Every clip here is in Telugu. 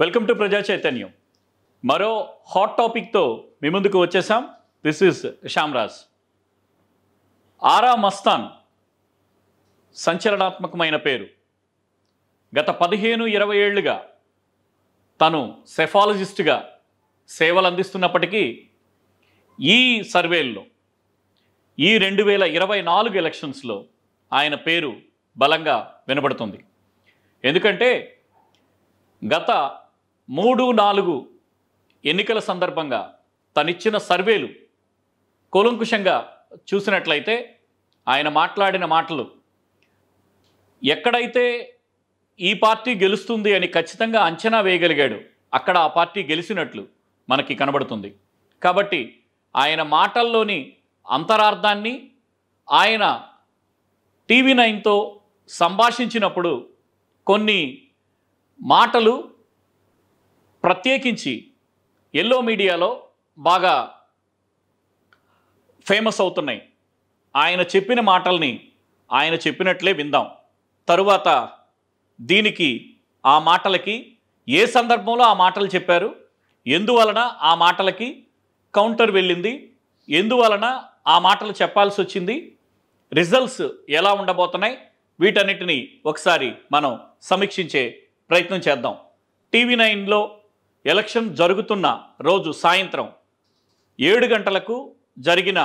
వెల్కమ్ టు ప్రజా చైతన్యం మరో హాట్ టాపిక్తో మీ ముందుకు వచ్చేసాం. దిస్ ఇస్ శ్యామ్రాజ్ ఆరా మస్తాన్ సంచలనాత్మకమైన పేరు. గత పదిహేను ఇరవై ఏళ్ళుగా తను సెఫాలజిస్ట్గా సేవలు అందిస్తున్నప్పటికీ ఈ సర్వేల్లో ఈ రెండు వేల ఇరవై నాలుగు ఎలక్షన్స్లో ఆయన పేరు బలంగా వినబడుతుంది. ఎందుకంటే గత మూడు నాలుగు ఎన్నికల సందర్భంగా తనిచ్చిన సర్వేలు కూలంకుషంగా చూసినట్లయితే ఆయన మాట్లాడిన మాటలు ఎక్కడైతే ఈ పార్టీ గెలుస్తుంది అని ఖచ్చితంగా అంచనా వేయగలిగాడు అక్కడ ఆ పార్టీ గెలిచినట్లు మనకి కనబడుతుంది. కాబట్టి ఆయన మాటల్లోని అంతరార్థాన్ని ఆయన టీవీ నైన్తో సంభాషించినప్పుడు కొన్ని మాటలు ప్రత్యేకించి ఎల్లో మీడియాలో బాగా ఫేమస్ అవుతున్నాయి. ఆయన చెప్పిన మాటల్ని ఆయన చెప్పినట్లే విందాం. తరువాత దీనికి ఆ మాటలకి ఏ సందర్భంలో ఆ మాటలు చెప్పారు? ఎందువలన ఆ మాటలకి కౌంటర్ వెళ్ళింది? ఎందువలన ఆ మాటలు చెప్పాల్సి వచ్చింది? రిజల్ట్స్ ఎలా ఉండబోతున్నాయి? వీటన్నిటిని ఒకసారి మనం సమీక్షించే ప్రయత్నం చేద్దాం. టీవీ నైన్లో ఎలక్షన్ జరుగుతున్న రోజు సాయంత్రం ఏడు గంటలకు జరిగిన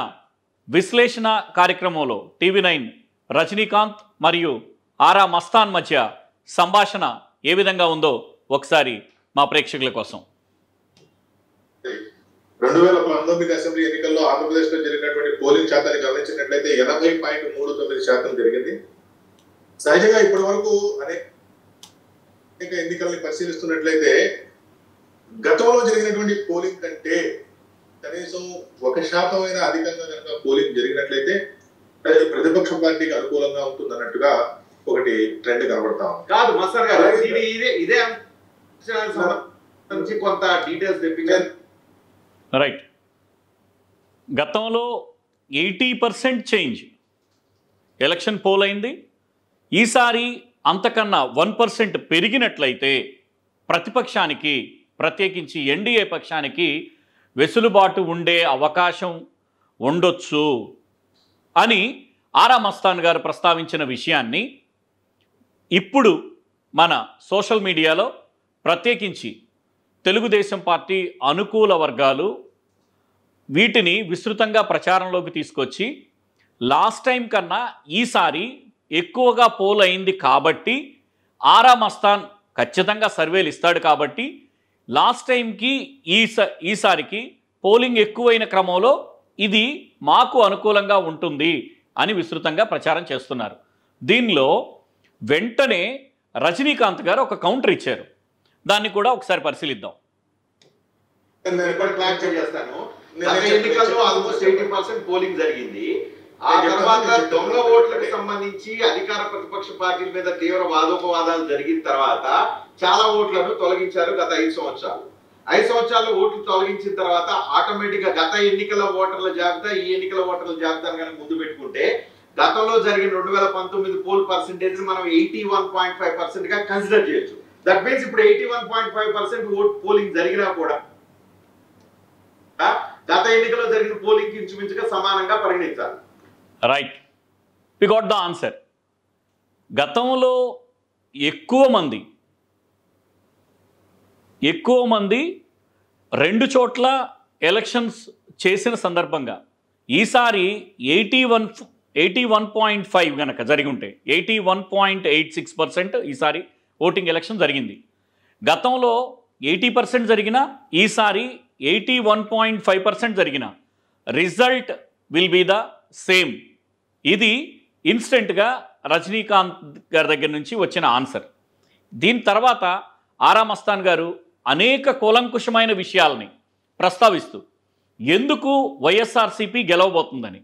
విశ్లేషణ కార్యక్రమంలో టీవీ నైన్ రజనీకాంత్ మరియు ఆరా మస్తాన్ మధ్య సంభాషణ ఏ విధంగా ఉందో ఒకసారి మా ప్రేక్షకుల కోసం. రెండు వేల పంతొమ్మిది అసెంబ్లీ ఎన్నికల్లో ఆంధ్రప్రదేశ్లో జరిగినటువంటి పోలింగ్ శాతాన్ని గమనించినట్లయితే ఎనభై పాయింట్ మూడు తొమ్మిది శాతం జరిగింది. సహజంగా ఇప్పటి వరకు అనేక ఎన్నికల్ని పరిశీలిస్తున్నట్లయితే గతంలో జరిగినటువంటి పోలింగ్ కంటే కనీసం ఒక శాతం అయినా అధికంగా కనుక పోలింగ్ జరిగినట్లయితే అది ప్రతిపక్ష పార్టీకి అనుకూలంగా ఉంటుంది అన్నట్టుగా ఒకటి ట్రెండ్ కనబడతా ఉంది. కాదు మస్తాన్ గారు ఇది ఇదే కొంత డీటెయిల్స్ తెప్పించారు రైట్ గతంలో eighty percent change. Election poll అయింది. ఈసారి అంతకన్నా వన్ పర్సెంట్ పెరిగినట్లయితే ప్రతిపక్షానికి ప్రత్యేకించి ఎన్డీఏ పక్షానికి వెసులుబాటు ఉండే అవకాశం ఉండొచ్చు అని ఆరా మస్తాన్ గారు ప్రస్తావించిన విషయాన్ని ఇప్పుడు మన సోషల్ మీడియాలో ప్రత్యేకించి తెలుగుదేశం పార్టీ అనుకూల వర్గాలు వీటిని విస్తృతంగా ప్రచారంలోకి తీసుకొచ్చి లాస్ట్ టైం కన్నా ఈసారి ఎక్కువగా పోల్ అయింది కాబట్టి ఆరా మస్తాన్ ఖచ్చితంగా సర్వేలు ఇస్తాడు కాబట్టి లాస్ట్ టైంకి ఈ స- ఈసారికి పోలింగ్ ఎక్కువైన క్రమంలో ఇది మాకు అనుకూలంగా ఉంటుంది అని విస్తృతంగా ప్రచారం చేస్తున్నారు. దీనిలో వెంటనే రజనీకాంత్ గారు ఒక కౌంటర్ ఇచ్చారు. దాన్ని కూడా ఒకసారి పరిశీలిద్దాం. నేను చేస్తాను. ఎన్నికల్లో ఆల్మోస్ట్ ఎయిటీ పర్సెంట్ పోలింగ్ జరిగింది. ఆ తర్వాత. దొంగ ఓట్లకు సంబంధించి అధికార ప్రతిపక్ష పార్టీల మీద తీవ్ర వాదోపవాదాలు జరిగిన తర్వాత చాలా ఓట్లను తొలగించారు గత ఐదు సంవత్సరాలు. ఐదు సంవత్సరాలు ఓట్లు తొలగించిన తర్వాత ఆటోమేటిక్గా గత ఎన్నికల ఓటర్ల జాబితా ఈ ఎన్నికల ఓటర్ల జాబితాను కనుక ముందు పెట్టుకుంటే గతంలో జరిగిన రెండు వేల పంతొమ్మిది పోల్ పర్సెంటేజ్ మనం ఎయిటీ వన్ పాయింట్ ఫైవ్ పర్సెంట్గా కన్సిడర్ చేయొచ్చు. దట్ మీన్స్ ఇప్పుడు eighty one point five percent vote polling జరిగినా కూడా గత ఎన్నికల్లో జరిగిన పోలింగ్ ఇంచుమించుగా సమానంగా పరిగణించాలి. Right we got the answer గతంలో ఎక్కువ మంది ఎక్కువ మంది రెండు చోట్ల ఎలక్షన్స్ చేసిన సందర్భంగా ఈసారి eighty one eighty one point five కనుక జరిగి ఉంటే eighty one point eight six percent ఈసారి ఓటింగ్ ఎలక్షన్ జరిగింది. గతంలో ఎయిటీ పర్సెంట్ జరిగిన ఈసారి eighty one point five percent జరిగిన result will be the same ఇది ఇన్స్టెంట్గా రజనీకాంత్ గారి దగ్గర నుంచి వచ్చిన ఆన్సర్. దీని తర్వాత ఆరా మస్తాన్ గారు అనేక కూలంకుషమైన విషయాలని ప్రస్తావిస్తూ ఎందుకు వైఎస్ఆర్సీపీ గెలవబోతుందని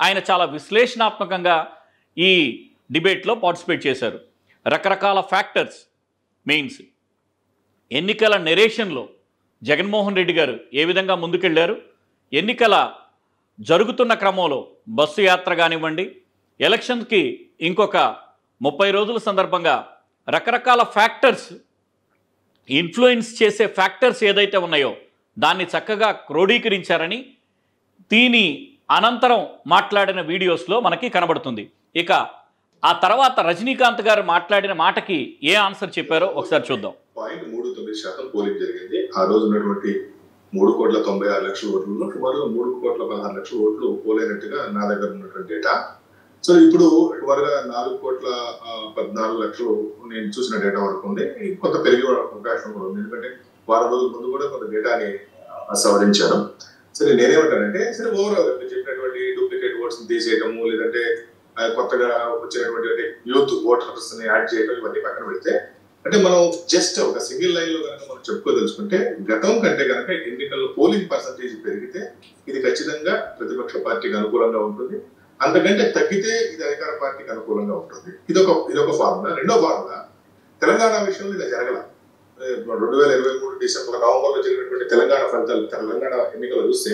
ఆయన చాలా విశ్లేషణాత్మకంగా ఈ డిబేట్లో పార్టిసిపేట్ చేశారు. రకరకాల ఫ్యాక్టర్స్ మెయిన్స్ ఎన్నికల నెరేషన్లో జగన్మోహన్ రెడ్డి గారు ఏ విధంగా ముందుకెళ్ళారు ఎన్నికల జరుగుతున్న క్రమంలో బస్సు యాత్ర కానివ్వండి ఎలక్షన్కి ఇంకొక ముప్పై రోజుల సందర్భంగా రకరకాల ఫ్యాక్టర్స్ ఇన్ఫ్లుయెన్స్ చేసే ఫ్యాక్టర్స్ ఏదైతే ఉన్నాయో దాన్ని చక్కగా క్రోడీకరించారని దీని అనంతరం మాట్లాడిన వీడియోస్లో మనకి కనబడుతుంది. ఇక ఆ తర్వాత రజనీకాంత్ గారు మాట్లాడిన మాటకి ఏ ఆన్సర్ చెప్పారో ఒకసారి చూద్దాం. పాయింట్ మూడు తొమ్మిది శాతం పోలింగ్ జరిగింది. ఆ రోజు ఉన్నటువంటి మూడు కోట్ల తొంభై ఆరు లక్షల ఓట్లలో సుమారు మూడు కోట్ల పదహారు లక్షల ఓట్లు పోలేనట్టుగా నా దగ్గర ఉన్నటువంటి డేటా సో ఇప్పుడు వరగా నాలుగు కోట్ల పద్నాలుగు లక్షలు నేను చూసిన డేటా వరకు ఉంది. కొంత పెరిగే అవకాశం కూడా ఉంది. ఎందుకంటే వారం రోజుల ముందు కూడా కొంత డేటాని ఆ, సవరించారు. సరే నేనేమంటానంటే సరే ఓవరాల్ మీరు చెప్పినటువంటి డూప్లికేట్ ఓట్స్ తీసేయడము లేదంటే కొత్తగా వచ్చినటువంటి యూత్ ఓటర్స్ని యాడ్ చేయడం ఇవన్నీ పక్కన పెడితే అంటే మనం జస్ట్ ఒక సింగిల్ లైన్లో కనుక మనం చెప్పుకోదలుచుకుంటే గతం కంటే కనుక ఎన్నికల్లో పోలింగ్ పర్సంటేజ్ పెరిగితే ఇది ఖచ్చితంగా ప్రతిపక్ష పార్టీకి అనుకూలంగా ఉంటుంది. అంతకంటే తగ్గితే ఇది అధికార పార్టీకి అనుకూలంగా ఉంటుంది. ఇదొక ఇదొక ఫార్ములా రెండో ఫార్ములా తెలంగాణ విషయంలో ఇలా జరగల. రెండు వేల ఇరవై మూడు డిసెంబర్ నవంబర్లో జరిగినటువంటి తెలంగాణ ఫలితాలు తెలంగాణ ఎన్నికలు చూస్తే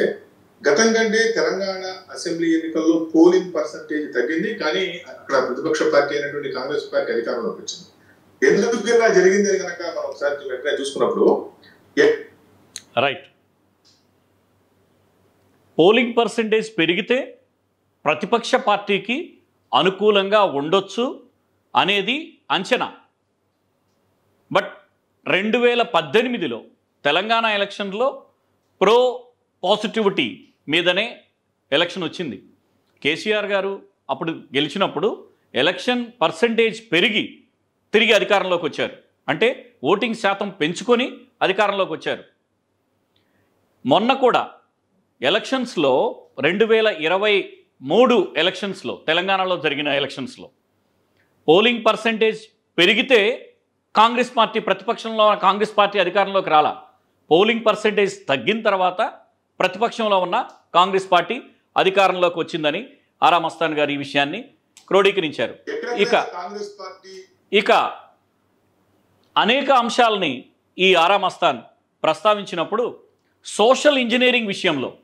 గతం కంటే తెలంగాణ అసెంబ్లీ ఎన్నికల్లో పోలింగ్ పర్సంటేజ్ తగ్గింది. కానీ అక్కడ ప్రతిపక్ష పార్టీ అయినటువంటి కాంగ్రెస్ పార్టీ అధికారంలోకి వచ్చింది. ఎందుకు ఇలా జరిగింది అని కనుక మనం ఒకసారి వెంటనే చూసుకున్నప్పుడు రైట్ పోలింగ్ పర్సంటేజ్ పెరిగితే ప్రతిపక్ష పార్టీకి అనుకూలంగా ఉండొచ్చు అనేది అంచనా. బట్ రెండు వేల పద్దెనిమిదిలో తెలంగాణ ఎలక్షన్లో ప్రో పాజిటివిటీ మీదనే ఎలక్షన్ వచ్చింది. కేసీఆర్ గారు అప్పుడు గెలిచినప్పుడు ఎలక్షన్ పర్సంటేజ్ పెరిగి తిరిగి అధికారంలోకి వచ్చారు. అంటే ఓటింగ్ శాతం పెంచుకొని అధికారంలోకి వచ్చారు. మొన్న కూడా ఎలక్షన్స్లో రెండు వేల ఇరవై మూడు ఎలక్షన్స్లో తెలంగాణలో జరిగిన ఎలక్షన్స్లో పోలింగ్ పర్సంటేజ్ పెరిగితే కాంగ్రెస్ పార్టీ ప్రతిపక్షంలో ఉన్న కాంగ్రెస్ పార్టీ అధికారంలోకి రాలా. పోలింగ్ పర్సంటేజ్ తగ్గిన తర్వాత ప్రతిపక్షంలో ఉన్న కాంగ్రెస్ పార్టీ అధికారంలోకి వచ్చిందని ఆరా మస్తాన్ గారు ఈ విషయాన్ని క్రోడీకరించారు. ఇక- కాంగ్రెస్ పార్టీ ఇక అనేక అంశాలని ఈ ఆరా మస్తాన్ ప్రస్తావించినప్పుడు సోషల్ ఇంజనీరింగ్ విషయంలో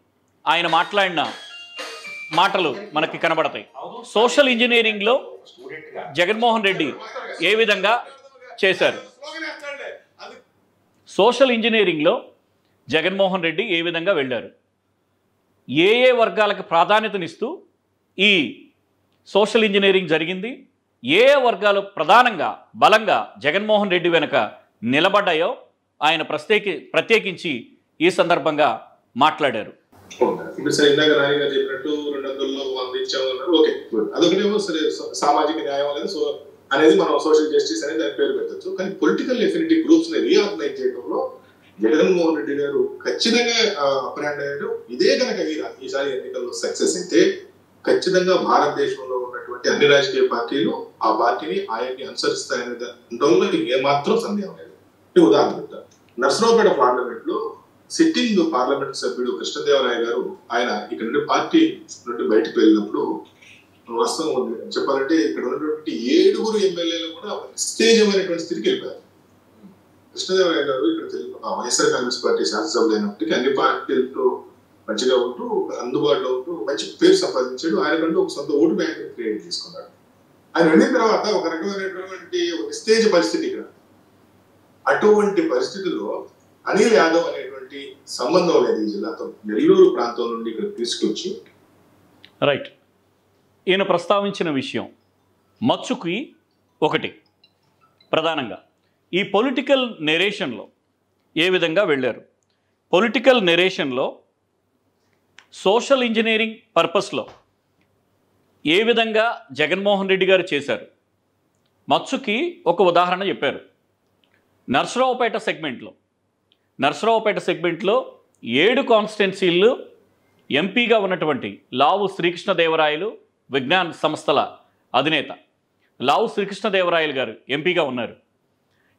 ఆయన మాట్లాడిన మాటలు మనకి కనబడతాయి. సోషల్ ఇంజనీరింగ్లో జగన్మోహన్ రెడ్డి ఏ విధంగా చేశారు? సోషల్ ఇంజనీరింగ్లో జగన్మోహన్ రెడ్డి ఏ విధంగా వెళ్ళారు? ఏ ఏ వర్గాలకు ప్రాధాన్యతనిస్తూ ఈ సోషల్ ఇంజనీరింగ్ జరిగింది? ఏ వర్గాలు ప్రధానంగా బలంగా జగన్మోహన్ రెడ్డి వెనుక నిలబడ్డాయో ఆయన ప్రత్యేకి ప్రత్యేకించి ఈ సందర్భంగా మాట్లాడారు. ఇప్పుడు సరే ఇందాక నాని గారు చెప్పినట్టు రెండు వందల్లో వంద ఇచ్చాము ఓకే అదొకటేమో సరే సామాజిక న్యాయం అనేది సో అనేది మనం సోషల్ జస్టిస్ అనేది దాని పేరు పెట్టచ్చు. కానీ పొలిటికల్ ఎఫినిటీ గ్రూప్స్ని రీఆర్గనైజ్ చేయడంలో జగన్మోహన్ రెడ్డి గారు ఖచ్చితంగా అప్రాండ్ అయ్యారు ఇదే కనుక ఈ ఈసారి ఎన్నికల్లో సక్సెస్ అయితే ఖచ్చితంగా భారతదేశంలో కాబట్టి అన్ని రాజకీయ పార్టీలు ఆ పార్టీని ఆయన్ని అనుసరిస్తాయనే దాంట్లో ఏమాత్రం సందేహం లేదు. ఈ ఉదాహరణ నర్సరావుపేట పార్లమెంట్లో సిట్టింగ్ పార్లమెంట్ సభ్యుడు కృష్ణదేవరాయ గారు ఆయన ఇక్కడ నుండి పార్టీ నుండి బయటకు వెళ్ళినప్పుడు వాస్తవం ఉంది. చెప్పాలంటే ఇక్కడ ఉన్నటువంటి ఏడుగురు ఎమ్మెల్యేలు కూడా నిస్తేజమైనటువంటి స్థితికి వెళ్ళిపోయారు. కృష్ణదేవరాయ గారు ఇక్కడ వైఎస్ఆర్ కాంగ్రెస్ పార్టీ శాసనసభలు అయినప్పటికీ అన్ని పార్టీలతో మంచిగా ఉంటూ అందుబాటులో ఉంటూ మంచి పేరు సంపాదించాడు. ఆయన కంటే ఒక సొంత ఓటు బ్యాంక్ క్రియేట్ చేసుకున్నాడు. ఆయన వెళ్ళిన తర్వాత ఒక రకమైనటువంటి ఒక నిస్తేజ పరిస్థితి ఇక్కడ. అటువంటి పరిస్థితుల్లో అనిల్ యాదవ్ అనేటువంటి సంబంధం లేదు ఈ జిల్లాతో. నెల్లూరు ప్రాంతం నుండి ఇక్కడ తీసుకొచ్చి రైట్ ఈయన ప్రస్తావించిన విషయం మచ్చుకి ఒకటి. ప్రధానంగా ఈ పొలిటికల్ నెరేషన్లో ఏ విధంగా వెళ్ళారు? పొలిటికల్ నెరేషన్లో సోషల్ ఇంజనీరింగ్ పర్పస్లో ఏ విధంగా జగన్మోహన్ రెడ్డి గారు చేశారు? మత్సుకి ఒక ఉదాహరణ చెప్పారు. నర్సరావుపేట సెగ్మెంట్లో నర్సరావుపేట సెగ్మెంట్లో ఏడు కాన్స్టిట్యున్సీలు ఎంపీగా ఉన్నటువంటి లావు శ్రీకృష్ణదేవరాయలు విజ్ఞాన్ సంస్థల అధినేత. లావు శ్రీకృష్ణదేవరాయలు గారు ఎంపీగా ఉన్నారు.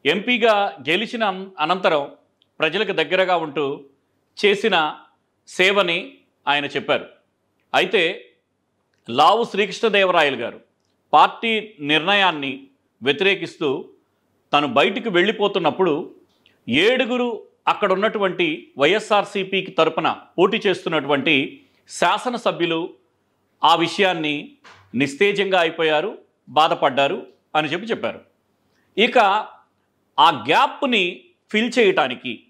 ఎంపీగా గెలిచిన అనంతరం ప్రజలకు దగ్గరగా ఉంటూ చేసిన సేవని ఆయన చెప్పారు. అయితే లావు శ్రీకృష్ణదేవరాయలు గారు పార్టీ నిర్ణయాన్ని వ్యతిరేకిస్తూ తను బయటికి వెళ్ళిపోతున్నప్పుడు ఏడుగురు అక్కడ ఉన్నటువంటి వైఎస్ఆర్సీపీకి తరపున పోటీ చేస్తున్నటువంటి శాసనసభ్యులు ఆ విషయాన్ని నిస్తేజంగా అయిపోయారు బాధపడ్డారు అని చెప్పి చెప్పారు. ఇక ఆ గ్యాప్ని ఫిల్ చేయటానికి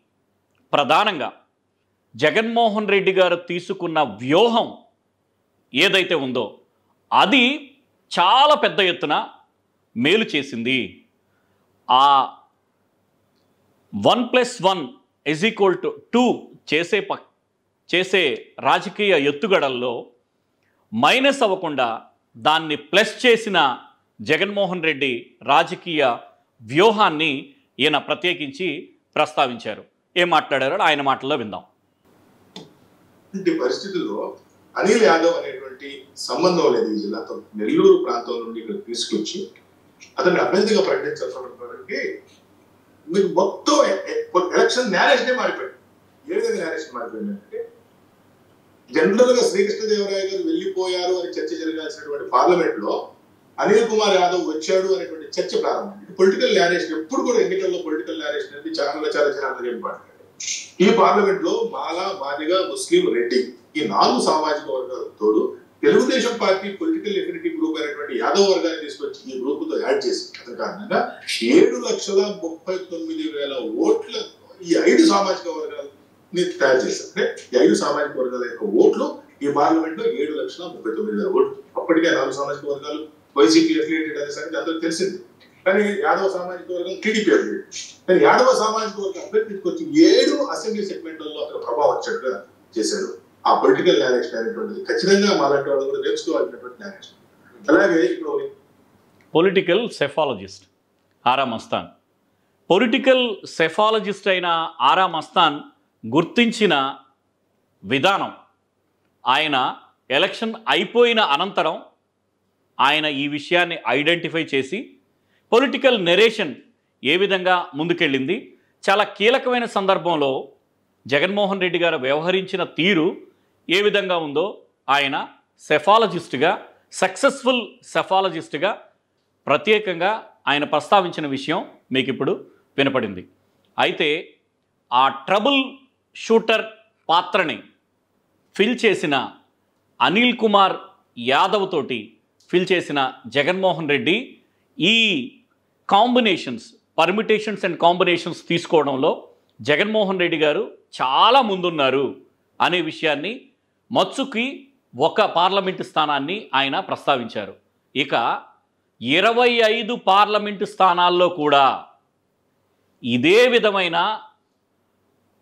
ప్రధానంగా జగన్మోహన్ రెడ్డి గారు తీసుకున్న వ్యూహం ఏదైతే ఉందో అది చాలా పెద్ద ఎత్తున మేలు చేసింది. ఆ one plus one is equal to two చేసే ప చేసే రాజకీయ ఎత్తుగడల్లో మైనస్ అవ్వకుండా దాన్ని ప్లస్ చేసిన జగన్మోహన్ రెడ్డి రాజకీయ వ్యూహాన్ని ఈయన ప్రత్యేకించి ప్రస్తావించారు. ఏం మాట్లాడారో ఆయన మాటల్లో విందాం. ఇలాంటి పరిస్థితుల్లో అనిల్ యాదవ్ అనేటువంటి సంబంధం లేదు ఈ జిల్లాతో. నెల్లూరు ప్రాంతం నుండి ఇక్కడ తీసుకొచ్చి అతన్ని అభ్యర్థిగా ప్రకటించాల్సినటువంటి మీకు మొత్తం ఎలక్షన్ నేరేషనే మారిపోయింది ఏ విధంగా నేరేషన్ మారిపోయిందంటే జనరల్గా శ్రీకృష్ణదేవరాయ గారు వెళ్ళిపోయారు అని చర్చ జరగాల్సినటువంటి పార్లమెంట్లో అనిల్ కుమార్ యాదవ్ వచ్చాడు అనేటువంటి చర్చ ప్రారంభం పొలిటికల్ నేరేషన్ ఎప్పుడు కూడా ఎన్నికల్లో పొలిటికల్ నేరేషన్ అనేది చాలా చాలా చాలా ఇంపార్టెంట్ ఈ పార్లమెంట్లో మాలా మాదిగ ముస్లిం రెడ్డి ఈ నాలుగు సామాజిక వర్గాల తోడు Telugu Desam party political affinity group అయినటువంటి యాదవ్ వర్గాన్ని తీసుకొచ్చి ఈ గ్రూప్తో యాడ్ చేసి అతని కారణంగా ఏడు లక్షల ముప్పై తొమ్మిది వేల ఓట్ల ఈ ఐదు సామాజిక వర్గాలని తయారు చేశారు. అంటే ఈ ఐదు సామాజిక వర్గాల యొక్క ఓట్లు ఈ పార్లమెంట్లో ఏడు లక్షల ముప్పై తొమ్మిది వేల ఓట్లు. అప్పటికే నాలుగు సామాజిక వర్గాలు వైసీపీ ఎఫిలియేటెడ్ అనే సంగతి అందరూ తెలిసింది. కానీ యాదవ సామాజిక వర్గం టీడీపీ అభ్యర్థి కానీ యాదవ సామాజిక వర్గం అభ్యర్థికి వచ్చి ఏడు అసెంబ్లీ సెగ్మెంట్లలో అక్కడ ప్రభావం వచ్చేట్టుగా చేశాడు. ఆ పొలిటికల్ నేరేషన్ అనేటువంటిది ఖచ్చితంగా మాలాంటి వాళ్ళు కూడా నేర్చుకోవాల్సినటువంటి నేరేషన్ అలాగే ఇప్పుడు political psephologist Aara Mastan. Political psephologist అయిన ఆరా మస్తాన్ గుర్తించిన విధానం ఆయన ఎలక్షన్ అయిపోయిన అనంతరం ఆయన ఈ విషయాన్ని ఐడెంటిఫై చేసి పొలిటికల్ నెరేషన్ ఏ విధంగా ముందుకెళ్ళింది? చాలా కీలకమైన సందర్భంలో జగన్మోహన్ రెడ్డి గారు వ్యవహరించిన తీరు ఏ విధంగా ఉందో ఆయన సెఫాలజిస్ట్గా సక్సెస్ఫుల్ సెఫాలజిస్ట్గా ప్రత్యేకంగా ఆయన ప్రస్తావించిన విషయం మీకు ఇప్పుడు వినపడింది. అయితే ఆ ట్రబుల్ షూటర్ పాత్రని ఫిల్ చేసిన అనిల్ కుమార్ యాదవ్ తోటి ఫిల్ చేసిన జగన్మోహన్ రెడ్డి ఈ కాంబినేషన్స్ పర్మిటేషన్స్ అండ్ కాంబినేషన్స్ తీసుకోవడంలో జగన్మోహన్ రెడ్డి గారు చాలా ముందున్నారు అనే విషయాన్ని మత్సుకి ఒక పార్లమెంటు స్థానాన్ని ఆయన ప్రస్తావించారు. ఇక ఇరవై ఐదు పార్లమెంటు స్థానాల్లో కూడా ఇదే విధమైన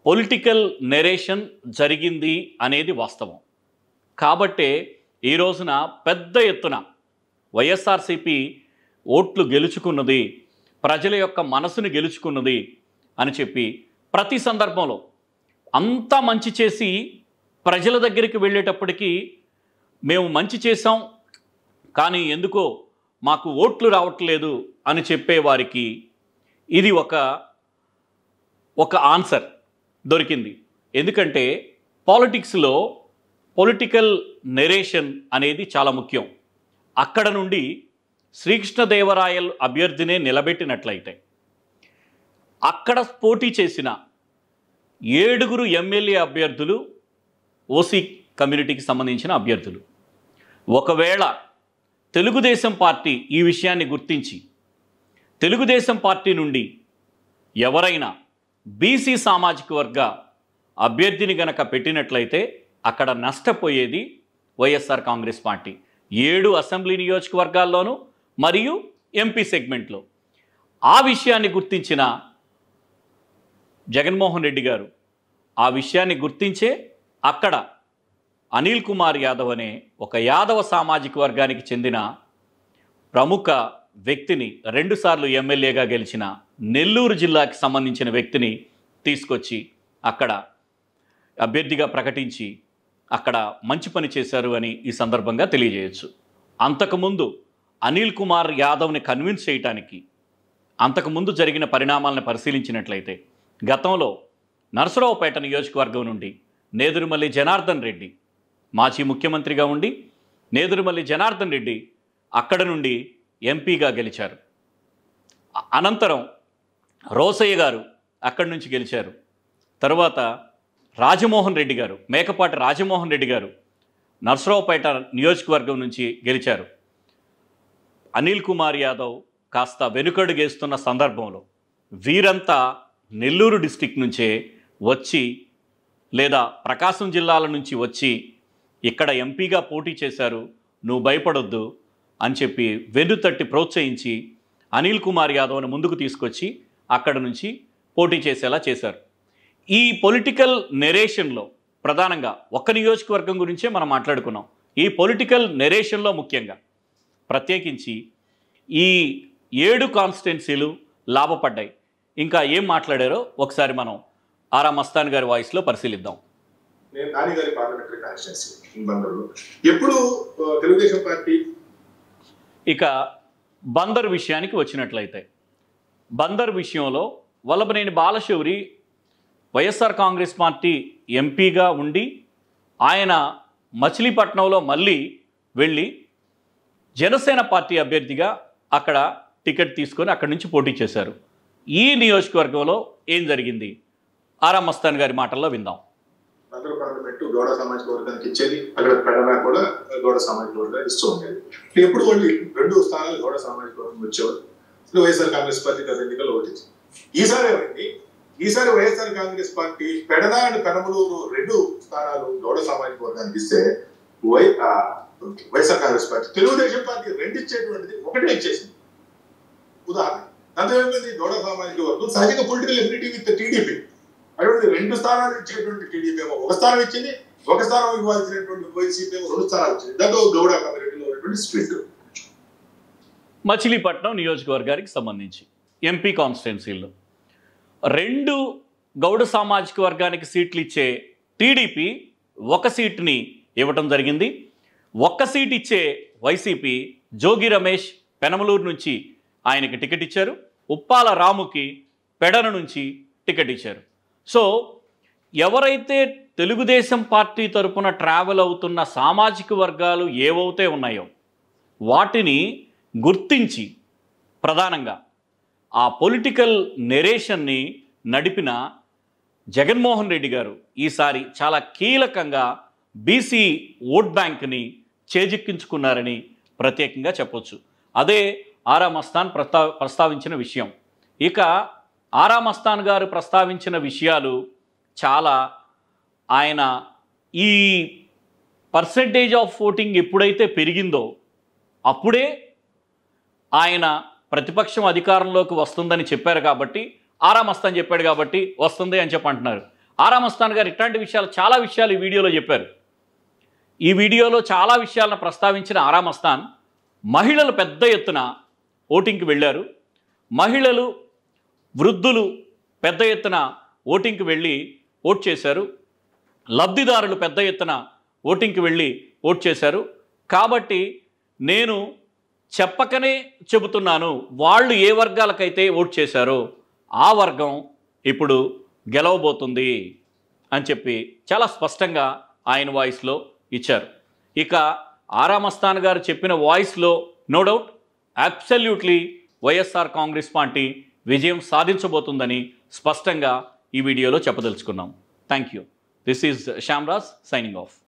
పొలిటికల్ నెరేషన్ జరిగింది అనేది వాస్తవం. కాబట్టే ఈ రోజున పెద్ద ఎత్తున వైఎస్ఆర్సిపి ఓట్లు గెలుచుకున్నది ప్రజల యొక్క మనసుని గెలుచుకున్నది అని చెప్పి ప్రతి సందర్భంలో అంతా మంచి చేసి ప్రజల దగ్గరికి వెళ్ళేటప్పటికీ మేము మంచి చేసాం కానీ ఎందుకో మాకు ఓట్లు రావట్లేదు అని చెప్పేవారికి ఇది ఒక ఒక ఆన్సర్ దొరికింది. ఎందుకంటే పాలిటిక్స్లో పొలిటికల్ నెరేషన్ అనేది చాలా ముఖ్యం. అక్కడ నుండి శ్రీకృష్ణదేవరాయల్ అభ్యర్థినే నిలబెట్టినట్లయితే అక్కడ పోటీ చేసిన ఏడుగురు ఎమ్మెల్యే అభ్యర్థులు ఓసీ కమ్యూనిటీకి సంబంధించిన అభ్యర్థులు. ఒకవేళ తెలుగుదేశం పార్టీ ఈ విషయాన్ని గుర్తించి తెలుగుదేశం పార్టీ నుండి ఎవరైనా బీసీ సామాజిక వర్గ అభ్యర్థిని గనక పెట్టినట్లయితే అక్కడ నష్టపోయేది వైఎస్ఆర్ కాంగ్రెస్ పార్టీ. ఏడు అసెంబ్లీ నియోజకవర్గాల్లోనూ మరియు ఎంపీ సెగ్మెంట్లో ఆ విషయాన్ని గుర్తించిన జగన్మోహన్ రెడ్డి గారు ఆ విషయాన్ని గుర్తించే అక్కడ అనిల్ కుమార్ యాదవ్ అనే ఒక యాదవ సామాజిక వర్గానికి చెందిన ప్రముఖ వ్యక్తిని రెండుసార్లు ఎమ్మెల్యేగా గెలిచిన నెల్లూరు జిల్లాకి సంబంధించిన వ్యక్తిని తీసుకొచ్చి అక్కడ అభ్యర్థిగా ప్రకటించి అక్కడ మంచి పని చేశారు అని ఈ సందర్భంగా తెలియజేయచ్చు. అంతకుముందు అనిల్ కుమార్ యాదవ్ని కన్విన్స్ చేయటానికి అంతకుముందు జరిగిన పరిణామాలను పరిశీలించినట్లయితే గతంలో నరసరావుపేట నియోజకవర్గం నుండి నేదురుమల్లి జనార్దన్ రెడ్డి మాజీ ముఖ్యమంత్రిగా ఉండి నేదురుమల్లి జనార్దన్ రెడ్డి అక్కడ నుండి ఎంపీగా గెలిచారు. అనంతరం రోసయ్య గారు అక్కడి నుంచి గెలిచారు. తర్వాత రాజమోహన్ రెడ్డి గారు మేకపాటి రాజమోహన్ రెడ్డి గారు నర్సరావుపేట నియోజకవర్గం నుంచి గెలిచారు. అనిల్ కుమార్ యాదవ్ కాస్త వెనుకడుగేస్తున్న సందర్భంలో వీరంతా నెల్లూరు డిస్టిక్ నుంచే వచ్చి లేదా ప్రకాశం జిల్లాల నుంచి వచ్చి ఇక్కడ ఎంపీగా పోటీ చేశారు నువ్వు భయపడొద్దు అని చెప్పి వెన్నుతట్టి ప్రోత్సహించి అనిల్ కుమార్ యాదవ్ను ముందుకు తీసుకొచ్చి అక్కడ నుంచి పోటీ చేసేలా చేశారు. ఈ పొలిటికల్ నెరేషన్లో ప్రధానంగా ఒక్క నియోజకవర్గం గురించే మనం మాట్లాడుకున్నాం. ఈ పొలిటికల్ నెరేషన్లో ముఖ్యంగా ప్రత్యేకించి ఈ ఏడు కాన్స్టిట్యున్సీలు లాభపడ్డాయి. ఇంకా ఏం మాట్లాడారో ఒకసారి మనం ఆరా మస్తాన్ గారి వాయిస్లో పరిశీలిద్దాం. నేను నాని గారి పార్లమెంటరీ కాన్స్టిట్యున్సీ బందర్లో. ఎప్పుడు తెలుగుదేశం పార్టీ? ఇక బందర్ విషయానికి వచ్చినట్లయితే బందర్ విషయంలో Vallabhaneni Balashowry YSR Congress party ఎంపీగా ఉండి ఆయన మచిలీపట్నంలో మళ్ళీ వెళ్ళి జనసేన పార్టీ అభ్యర్థిగా అక్కడ టికెట్ తీసుకొని అక్కడి నుంచి పోటీ చేశారు. ఈ నియోజకవర్గంలో ఏం జరిగింది? ఆరా మస్తాన్ గారి మాటల్లో విందాం. బందర్ పెట్టు గౌడ సామాజిక వర్గానికి ఇచ్చేది అక్కడ పెడనా కూడా గౌడ సామాజిక వర్గానికి ఇస్తూ ఉండేది. ఎప్పుడు వాళ్ళు రెండు స్థానాలు గౌడ సామాజిక వర్గం వచ్చేవారు. వైఎస్ఆర్ కాంగ్రెస్ పార్టీ గత ఎన్నికల్లో ఓటించి ఈసారి ఏమైంది? ఈసారి YSR Congress party Pedana and Penamaluru రెండు స్థానాలు గౌడ సామాజిక వర్గానికి ఇస్తే Y YSR Congress party. Telugu Desam party రెండు ఇచ్చేటువంటిది ఒకటే ఇచ్చేసింది. ఉదాహరణ. దాంతో ఏమైంది గౌడ సామాజిక వర్గం సహజ పొలిటికల్ ఎఫినిటీ విత్ టీడీపీ అటువంటి రెండు స్థానాలు ఇచ్చేటువంటి టీడీపీ ఏమో ఒక స్థానం ఇచ్చింది ఒక స్థానం ఇవ్వాల్సినటువంటి వైసీపీ ఏమో రెండు స్థానాలు ఇచ్చింది. దాంతో గౌడ కమ్యూనిటీలో ఉన్నటువంటి స్ప్లిట్ మచిలీపట్నం నియోజకవర్గానికి సంబంధించి ఎంపీ కాన్స్టిట్యున్సీల్లో రెండు గౌడ సామాజిక వర్గానికి సీట్లు ఇచ్చే టీడీపీ ఒక సీట్ని ఇవ్వటం జరిగింది. ఒక్క సీట్ ఇచ్చే వైసీపీ జోగి రమేష్ పెనమలూరు నుంచి ఆయనకి టికెట్ ఇచ్చారు. ఉప్పాల రాముకి పెడన నుంచి టికెట్ ఇచ్చారు. సో ఎవరైతే తెలుగుదేశం పార్టీ తరపున ట్రావెల్ అవుతున్న సామాజిక వర్గాలు ఏవైతే ఉన్నాయో వాటిని గుర్తించి ప్రధానంగా ఆ పొలిటికల్ నెరేషన్ని నడిపిన జగన్మోహన్ రెడ్డి గారు ఈసారి చాలా కీలకంగా బీసీ ఓట్ బ్యాంక్ని చేజిక్కించుకున్నారని ప్రత్యేకంగా చెప్పొచ్చు. అదే ఆరా మస్తాన్ ప్రస్తా ప్రస్తావించిన విషయం. ఇక ఆరా మస్తాన్ గారు ప్రస్తావించిన విషయాలు చాలా ఆయన ఈ పర్సంటేజ్ ఆఫ్ ఓటింగ్ ఎప్పుడైతే పెరిగిందో అప్పుడే ఆయన ప్రతిపక్షం అధికారంలోకి వస్తుందని చెప్పారు కాబట్టి ఆరామస్తాన్ చెప్పాడు కాబట్టి వస్తుంది అని చెప్పి అంటున్నారు ఆరామస్తాన్ గారు ఇట్లాంటి విషయాలు చాలా విషయాలు ఈ వీడియోలో చెప్పారు. ఈ వీడియోలో చాలా విషయాలను ప్రస్తావించిన ఆరామస్థాన్ మహిళలు పెద్ద ఎత్తున ఓటింగ్కి వెళ్ళారు. మహిళలు వృద్ధులు పెద్ద ఎత్తున ఓటింగ్కి వెళ్ళి ఓట్ చేశారు. లబ్ధిదారులు పెద్ద ఎత్తున ఓటింగ్కి వెళ్ళి ఓట్ చేశారు. కాబట్టి నేను చెప్పకనే చెబుతున్నాను వాళ్ళు ఏ వర్గాలకైతే ఓట్ చేశారో ఆ వర్గం ఇప్పుడు గెలవబోతుంది అని చెప్పి చాలా స్పష్టంగా ఆయన వాయిస్లో ఇచ్చారు. ఇక ఆరామస్థాన్ గారు చెప్పిన వాయిస్లో no doubt absolutely YSR Congress party విజయం సాధించబోతుందని స్పష్టంగా ఈ వీడియోలో చెప్పదలుచుకున్నాం. Thank you this is Shyamraj signing off.